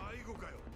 迷子かよ。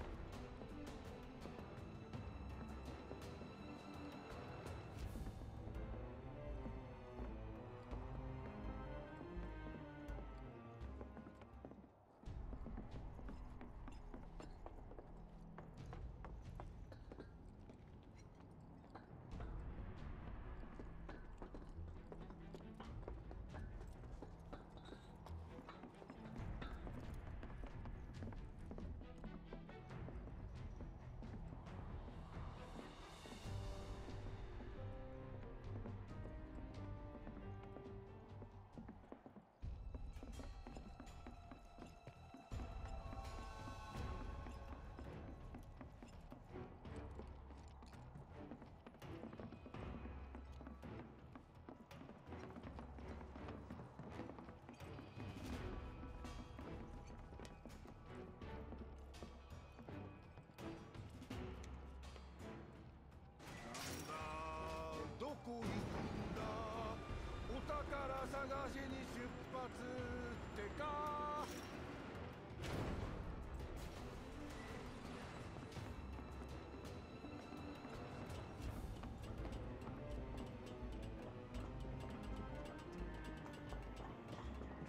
探しに出発ってか。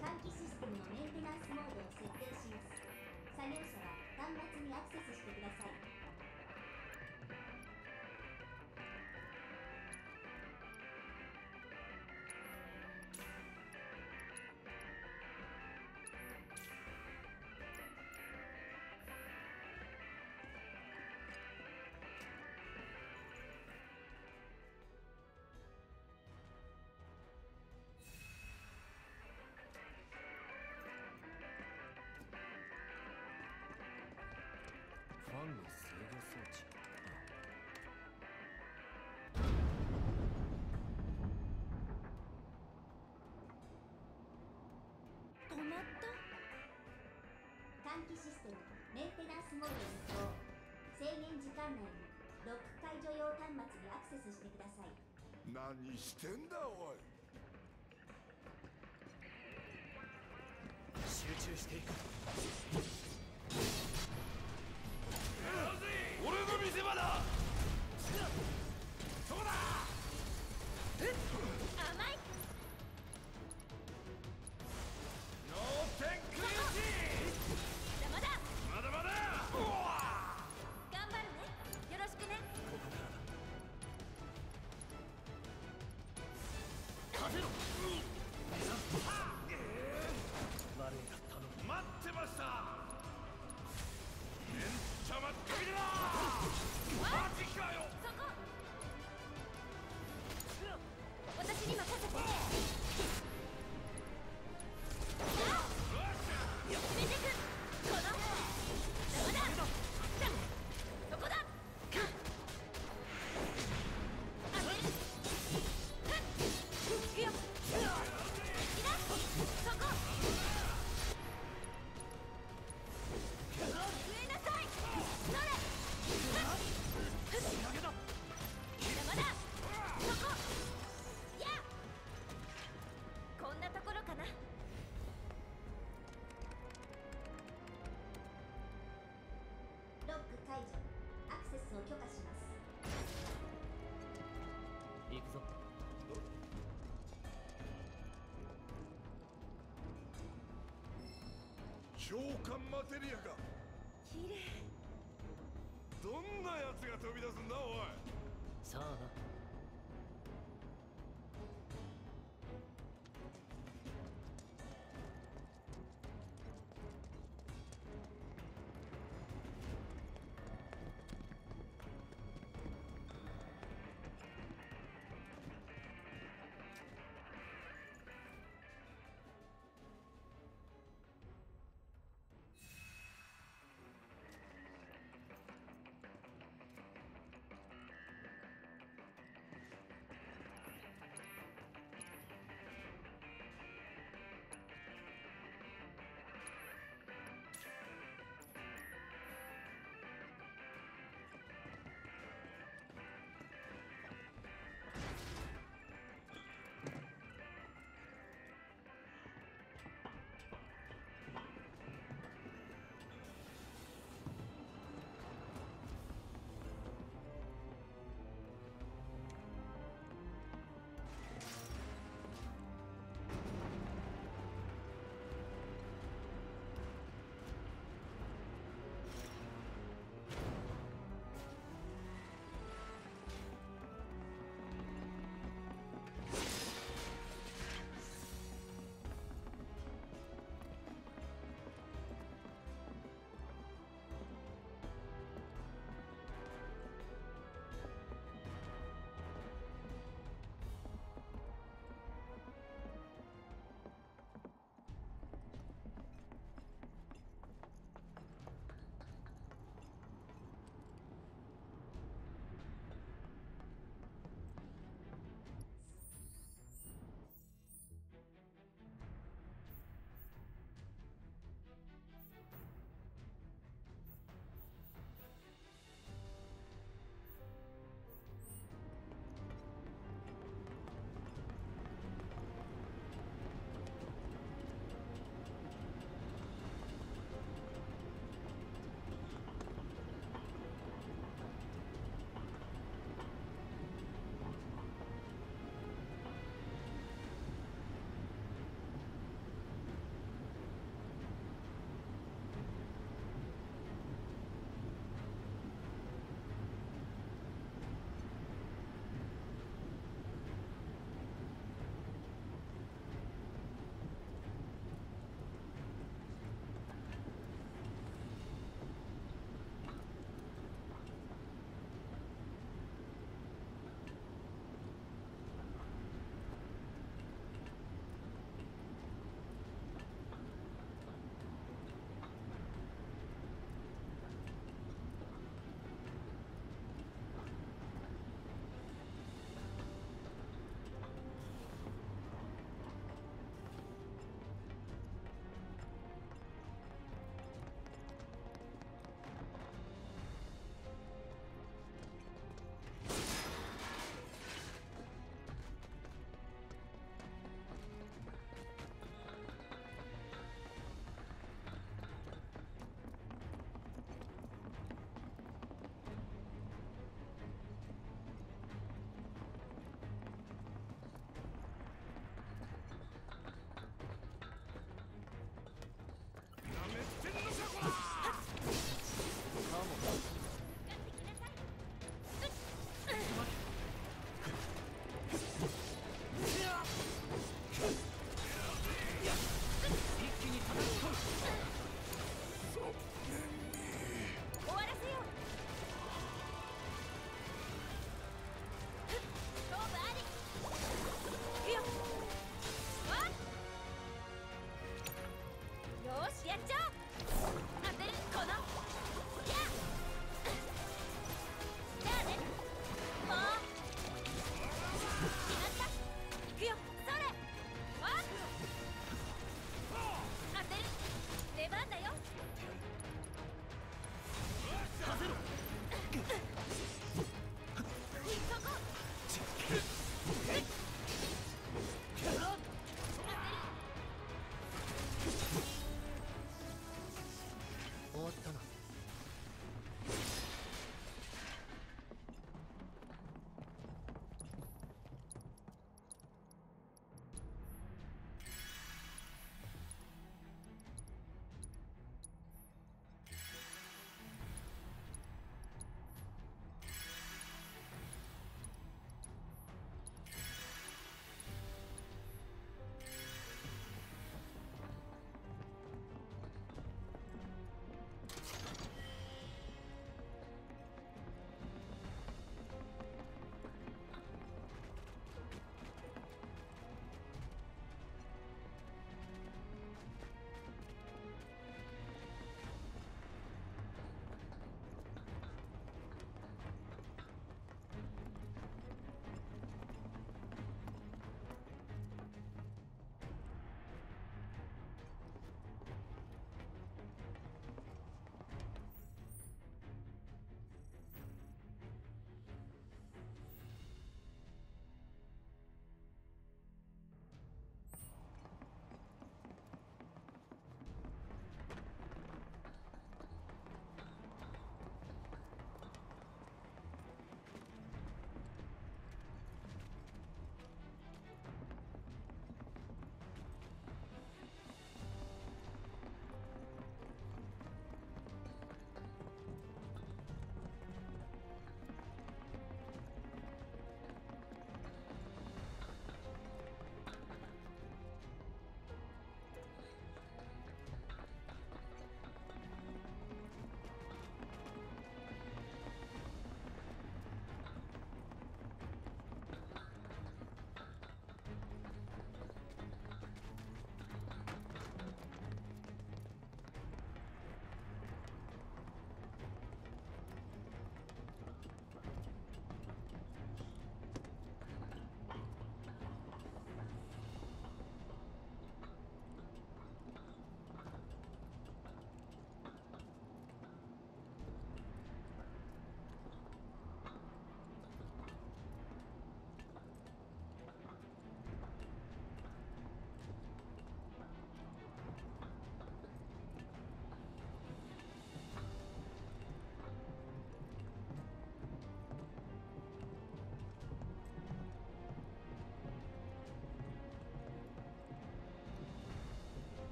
換気システムのメンテナンスモードを設定します。作業者は端末にアクセスしてください。メンテナンスモードに移行制限時間内にロック解除用端末にアクセスしてください。何してんだおい。集中していく召喚マテリアか。綺麗。どんな奴が飛び出すんだおい。さあな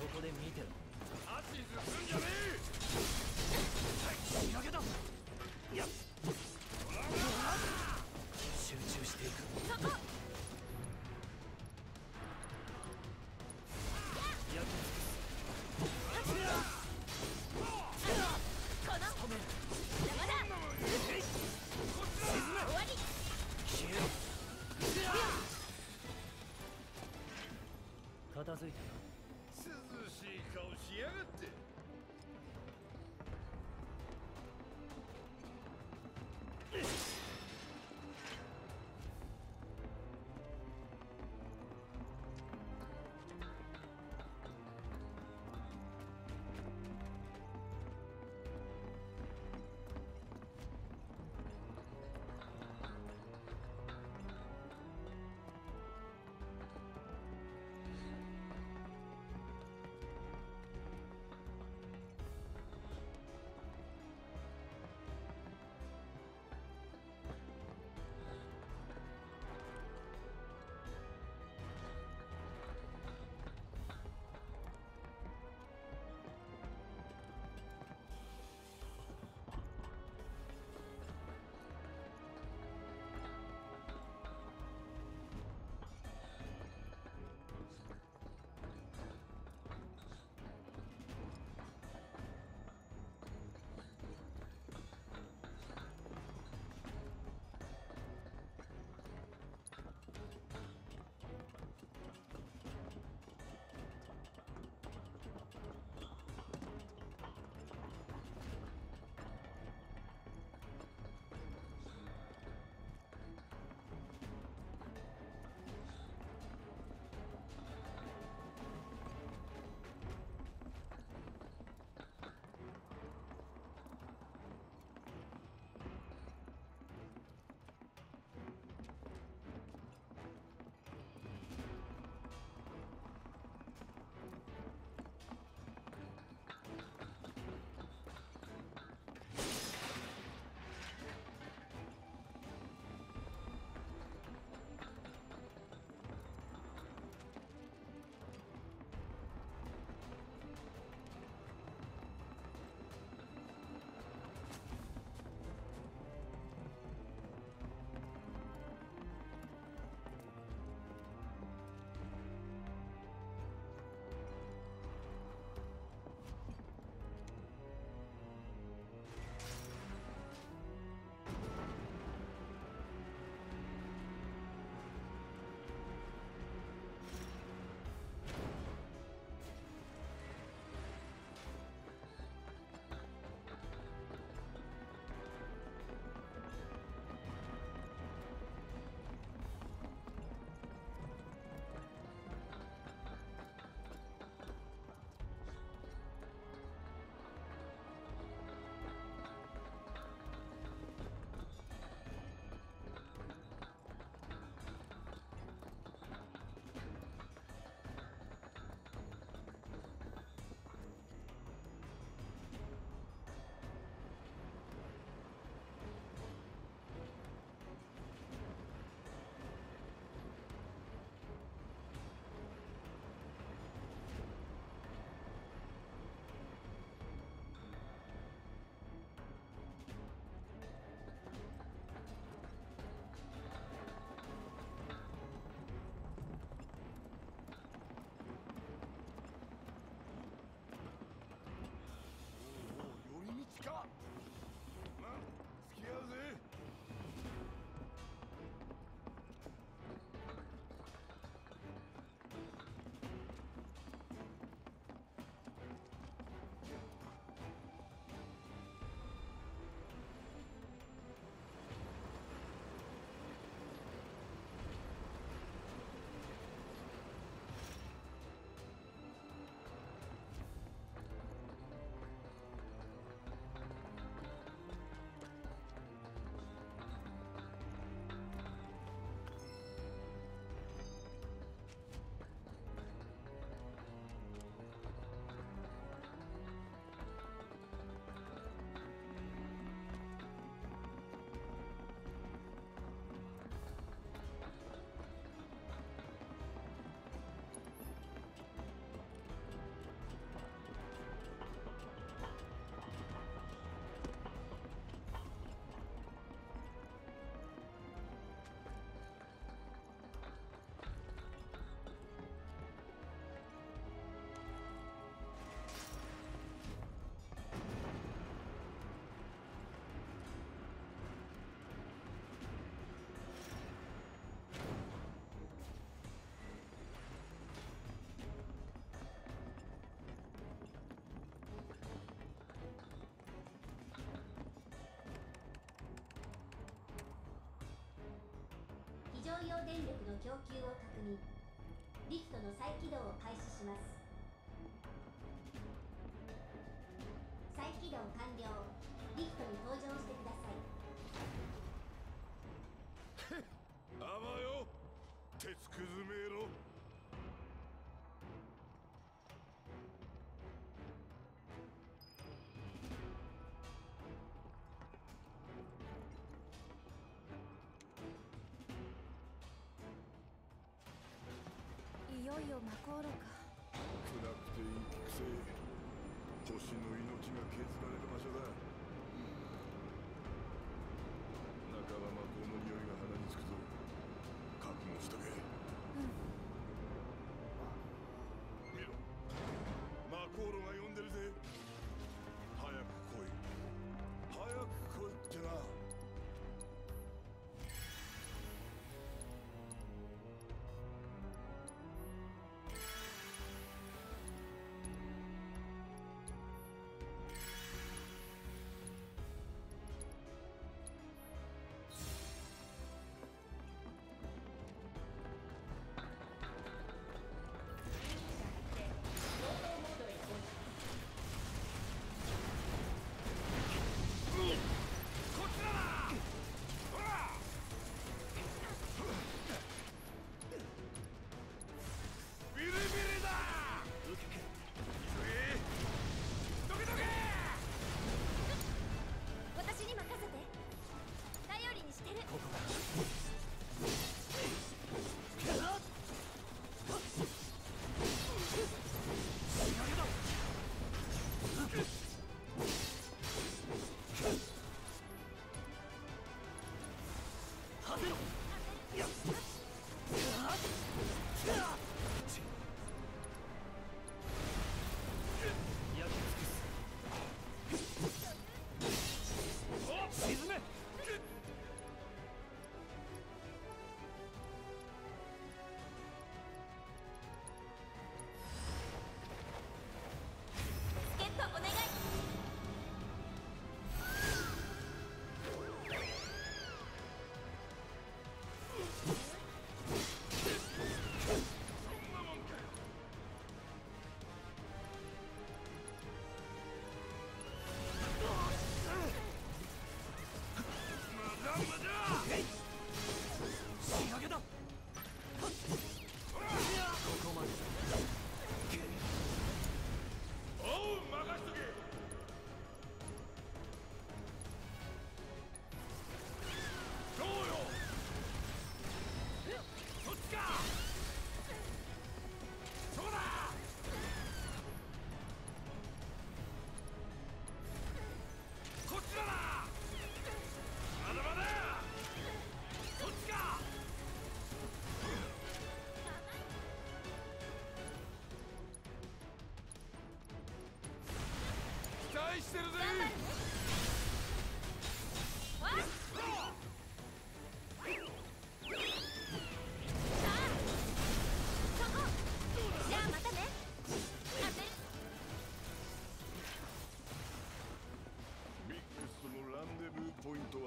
そこで見てろ。指図すんじゃね仕掛けだ。やっ。集中していく。そこ用電力の供給を確認。リフトの再起動を開始します。再起動完了。リフトに登場してください。あばよ鉄くずめろ。いよいよ魔航路か。暗くて息くせえ。星の命が削られる場所だ。中は魔法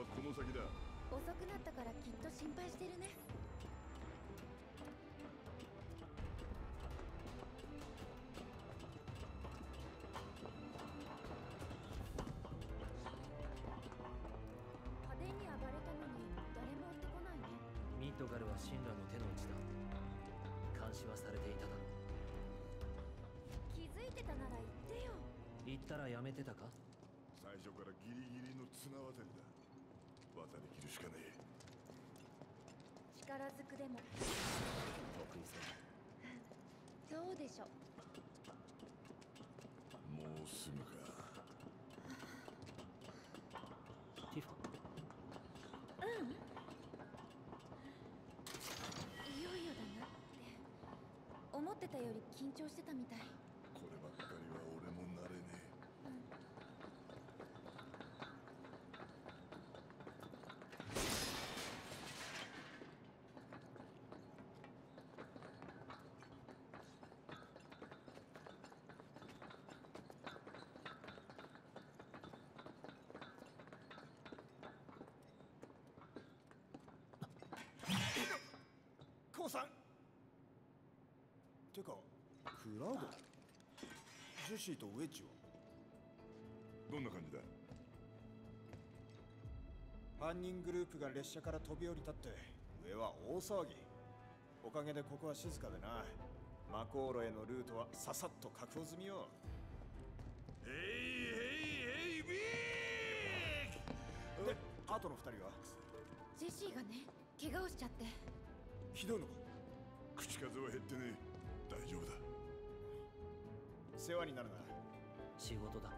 はこの先だ。遅くなったからきっと心配してるねミッドガルは神羅の手の内だ。監視はされていただ。ろう気づいてたなら言ってよ。言ったらやめてたか？最初からギリギリの綱渡りだ。渡りきるしかねえ。力ずくでも。得意そうそうでしょもうすぐかティファいよいよだなって思ってたより緊張してたみたい。てか。クラウド。ジェシーとウェッジは？どんな感じだ？犯人グループが列車から飛び降りたって上は大騒ぎ。おかげでここは静かでな。マコーロへのルートはささっと確保済みよ。ヘイヘイヘイビーであとの二人は？ジェシーがね怪我をしちゃって。ひどいのか？口数は減ってね大丈夫だ。世話になるな。仕事だ。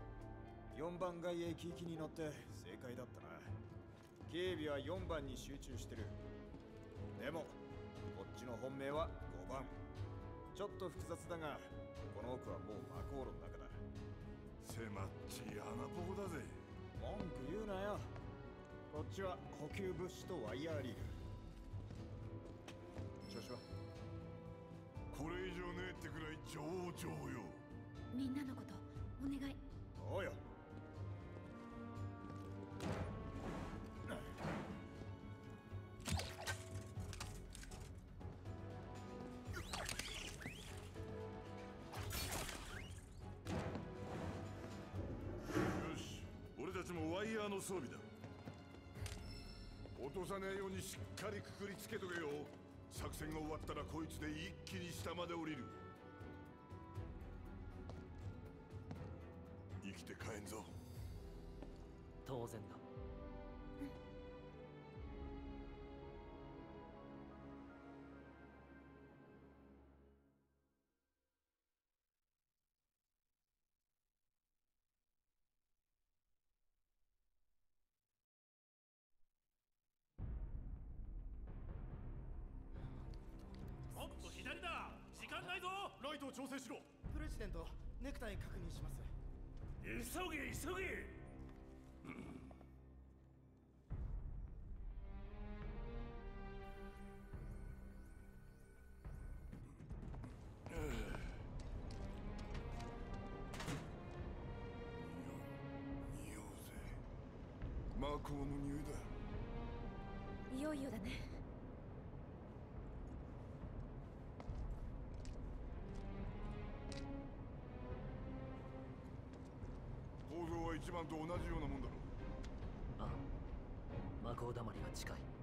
4番街へキキに乗って正解だったな。警備は4番に集中してる。でもこっちの本命は5番。ちょっと複雑だがこの奥はもうマコーロの中だ。狭っちい穴ぼこだぜ。文句言うなよ。こっちは補給物資とワイヤーリールこれ以上ねえってくらい上々よ。みんなのことお願い。おうよよし俺たちもワイヤーの装備だ。落とさねえようにしっかりくくりつけとけよ作戦が終わったらこいつで一気に下まで降りる。生きて帰んぞ。当然だ。ライトを調整しろ。プレジデントネクタイ確認します。急げ急げ。魔法の匂いだ。いよいよだね番と同じようなもんだろああ。魔法だまりが近い。